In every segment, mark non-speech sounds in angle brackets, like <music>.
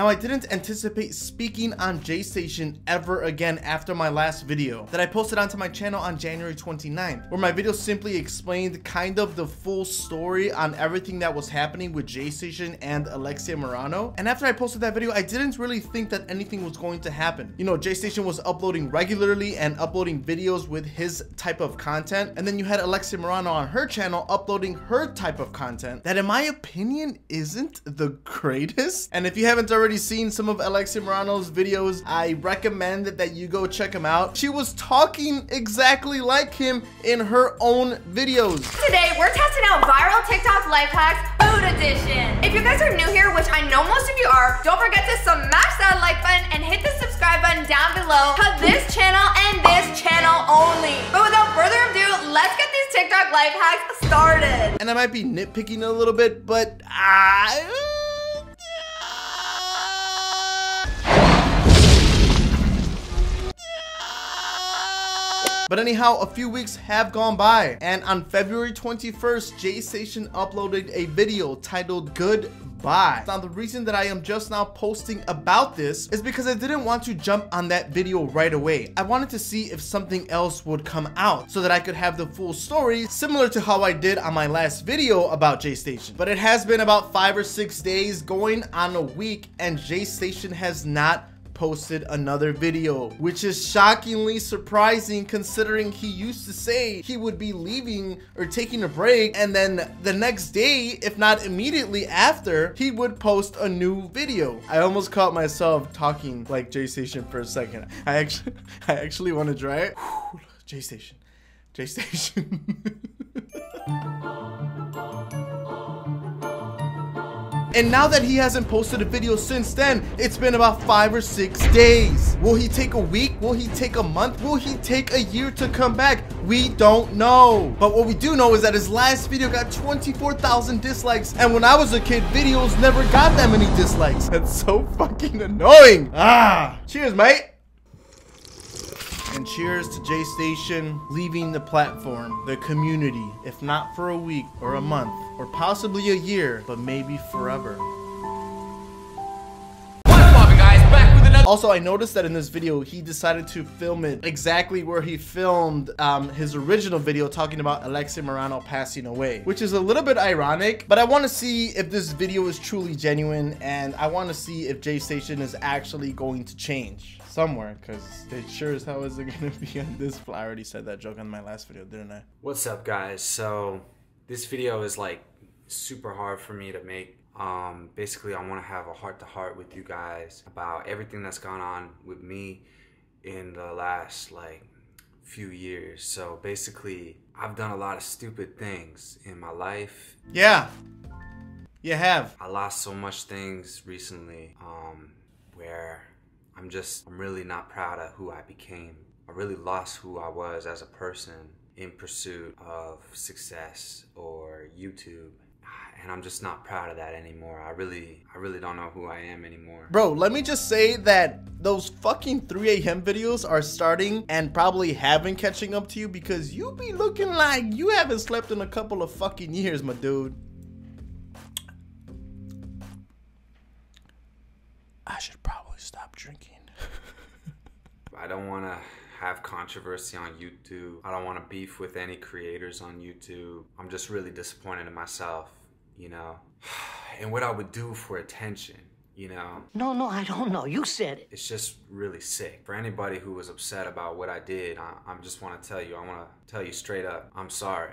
Now, I didn't anticipate speaking on Jaystation ever again after my last video that I posted onto my channel on January 29th, where my video simply explained kind of the full story on everything that was happening with Jaystation and Alexia Marano. And after I posted that video, I didn't really think that anything was going to happen. You know, Jaystation was uploading regularly and uploading videos with his type of content. And then you had Alexia Marano on her channel uploading her type of content that in my opinion isn't the greatest. And if you haven't already seen some of Alexia Marano's videos, I recommend that you go check him out. She was talking exactly like him in her own videos. Today, we're testing out viral TikTok life hacks food edition. If you guys are new here, which I know most of you are, don't forget to smash that like button and hit the subscribe button down below for this channel and this channel only. But without further ado, let's get these TikTok life hacks started. And I might be nitpicking a little bit, but I... But anyhow, a few weeks have gone by, and on February 21st, Jaystation uploaded a video titled Goodbye. Now, the reason that I am just now posting about this is because I didn't want to jump on that video right away. I wanted to see if something else would come out so that I could have the full story, similar to how I did on my last video about Jaystation. But it has been about five or six days going on a week, and Jaystation has not posted another video, which is shockingly surprising considering he used to say he would be leaving or taking a break and then the next day, if not immediately after, he would post a new video. I almost caught myself talking like Jaystation for a second. I actually, <laughs> I actually want to try it. Jaystation, Jaystation. <laughs> And now that he hasn't posted a video since then, it's been about five or six days. Will he take a week? Will he take a month? Will he take a year to come back? We don't know. But what we do know is that his last video got 24,000 dislikes. And when I was a kid, videos never got that many dislikes. <laughs> That's so fucking annoying. Ah, cheers, mate. And cheers to Jaystation leaving the platform, the community, if not for a week or a month or possibly a year, but maybe forever. Also, I noticed that in this video, he decided to film it exactly where he filmed um, his original video talking about Alexia Marano passing away, which is a little bit ironic, but I want to see if this video is truly genuine and I want to see if Jaystation is actually going to change somewhere because it sure as hell isn't <laughs> gonna be on this. I already said that joke on my last video, didn't I? What's up, guys? So this video is like super hard for me to make. Um, basically, I want to have a heart to heart with you guys about everything that's gone on with me in the last like few years. So basically, I've done a lot of stupid things in my life. Yeah, you have. I lost so much things recently um, where I'm just, I'm really not proud of who I became. I really lost who I was as a person in pursuit of success or YouTube and I'm just not proud of that anymore. I really, I really don't know who I am anymore. Bro, let me just say that those fucking 3 a.m. videos are starting and probably have been catching up to you because you be looking like you haven't slept in a couple of fucking years, my dude. I should probably stop drinking. <laughs> I don't want to have controversy on YouTube. I don't want to beef with any creators on YouTube. I'm just really disappointed in myself, you know, <sighs> and what I would do for attention. You know? No, no, I don't know. You said it. It's just really sick. For anybody who was upset about what I did, I, I just want to tell you, I want to tell you straight up, I'm sorry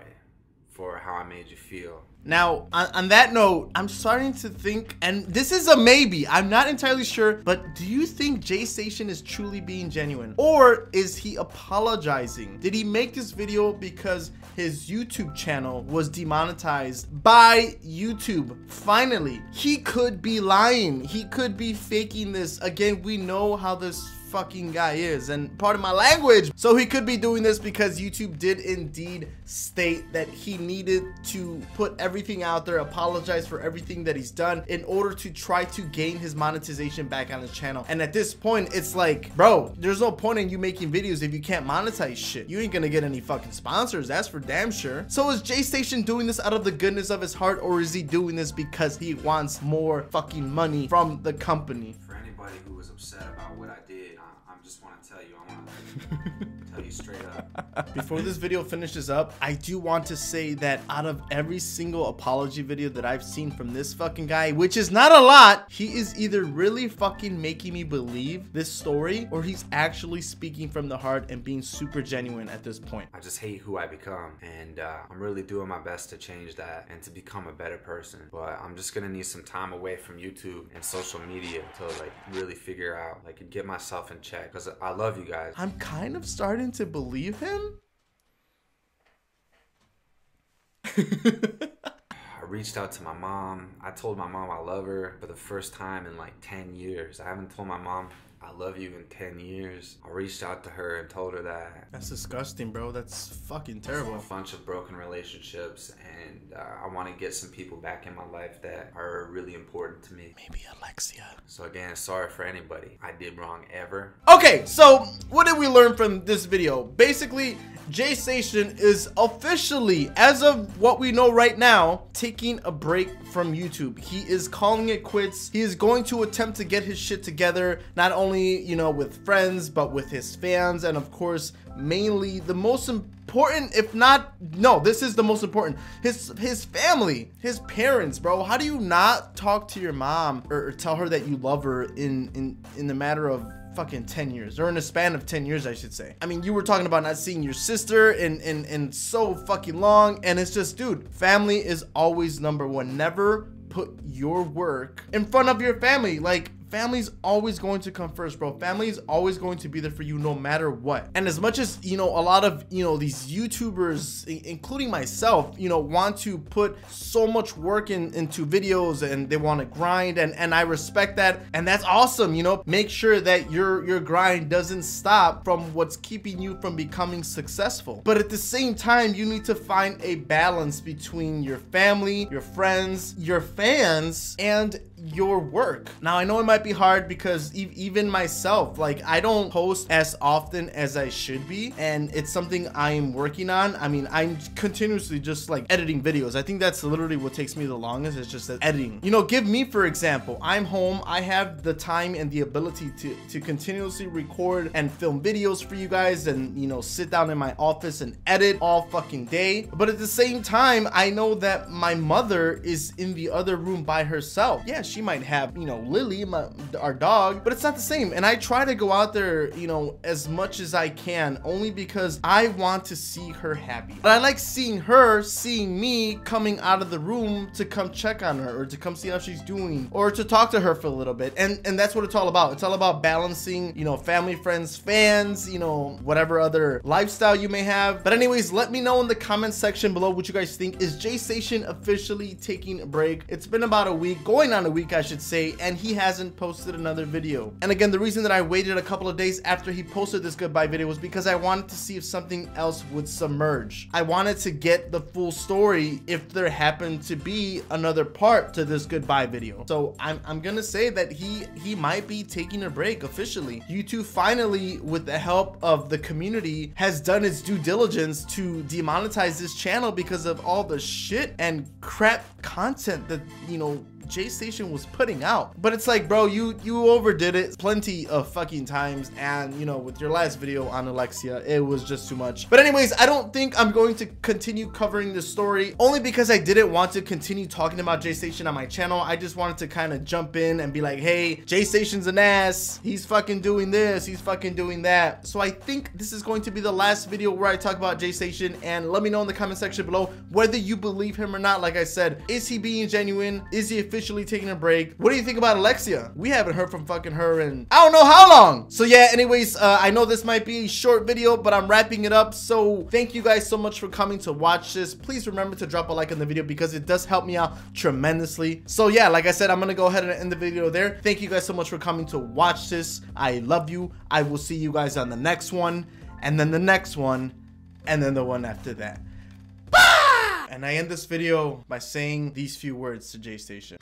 for how I made you feel. Now, on, on, that note, I'm starting to think, and this is a maybe, I'm not entirely sure, but do you think Jaystation is truly being genuine? Or is he apologizing? Did he make this video because his YouTube channel was demonetized by YouTube? Finally, he could be lying. He could be faking this. Again, we know how this fucking guy is and part of my language. So he could be doing this because youtube did indeed state that he needed to put everything out there apologize for everything that he's done in order to try to gain his monetization back on his channel. And at this point it's like bro there's no point in you making videos if you can't monetize shit. You ain't gonna get any fucking sponsors that's for damn sure. So is Jaystation doing this out of the goodness of his heart or is he doing this because he wants more fucking money from the company? For anybody who was upset about what I did, I, just want to tell you, I want to <laughs> straight up. <laughs> Before this video finishes up, I do want to say that out of every single apology video that I've seen from this fucking guy, which is not a lot, he is either really fucking making me believe this story or he's actually speaking from the heart and being super genuine at this point. I just hate who I become, and uh, I'm really doing my best to change that and to become a better person. But I'm just gonna need some time away from YouTube and social media to like really figure out, like, and get myself in check. Cause I love you guys. I'm kind of starting to believe him. <laughs> I reached out to my mom. I told my mom I love her for the first time in like 10 years. I haven't told my mom I love you in 10 years. I reached out to her and told her that. That's disgusting, bro. That's fucking terrible. A bunch of broken relationships, and uh, I want to get some people back in my life that are really important to me. Maybe Alexia. So, again, sorry for anybody I did wrong ever. Okay, so what did we learn from this video? Basically, Jaystation is officially, as of what we know right now, taking a break from YouTube. He is calling it quits. He is going to attempt to get his shit together, not only, you know, with friends, but with his fans, and of course, mainly the most important if not no this is the most important his his family his parents bro. How do you not talk to your mom or, or tell her that you love her in in in the matter of fucking 10 years or in a span of 10 years I should say. I mean you were talking about not seeing your sister in in in so fucking long and it's just dude family is always number one. Never put your work in front of your family. Like family's always going to come first bro. Family is always going to be there for you no matter what. And as much as you know a lot of you know these youtubers including myself you know want to put so much work in into videos and they want to grind and and i respect that. And that's awesome you know? Make sure that your your grind doesn't stop from what's keeping you from becoming successful. But at the same time you need to find a balance between your family your friends your fans and your work. Now I know it might be hard because e- even myself, like I don't post as often as I should be, and it's something I'm working on. I mean, I'm continuously just like editing videos. I think that's literally what takes me the longest. It's just editing. You know, give me for example, I'm home. I have the time and the ability to to continuously record and film videos for you guys, and you know, sit down in my office and edit all fucking day. But at the same time, I know that my mother is in the other room by herself. Yeah, she might have, you know, Lily, my, our dog, but it's not the same. And I try to go out there, you know, as much as I can, only because I want to see her happy. But I like seeing her, seeing me coming out of the room to come check on her or to come see how she's doing or to talk to her for a little bit. And and that's what it's all about. It's all about balancing, you know, family, friends, fans, you know, whatever other lifestyle you may have. But anyways, let me know in the comment section below what you guys think. Is Jaystation officially taking a break? It's been about a week, going on a week, I should say, and he hasn't posted another video. And again, the reason that I waited a couple of days after he posted this goodbye video was because I wanted to see if something else would submerge. I wanted to get the full story if there happened to be another part to this goodbye video. So I'm, I'm gonna say that he he might be taking a break officially. YouTube finally, with the help of the community, has done its due diligence to demonetize this channel because of all the shit and crap content that you know Jaystation was putting out. But it's like, bro, you you overdid it plenty of fucking times, and you know, with your last video on Alexia, it was just too much. But anyways, I don't think I'm going to continue covering this story only because I didn't want to continue talking about Jaystation on my channel. I just wanted to kind of jump in and be like, hey, Jaystation's an ass. He's fucking doing this. He's fucking doing that. So I think this is going to be the last video where I talk about Jaystation, and let me know in the comment section below whether you believe him or not. Like I said, is he being genuine? Is he officially taking a break. What do you think about Alexia? We haven't heard from fucking her in I don't know how long. So yeah, anyways, uh, I know this might be a short video, but I'm wrapping it up. So thank you guys so much for coming to watch this. Please remember to drop a like on the video because it does help me out tremendously. So yeah, like I said, I'm gonna go ahead and end the video there. Thank you guys so much for coming to watch this. I love you. I will see you guys on the next one, and then the next one, and then the one after that. And I end this video by saying these few words to Jaystation.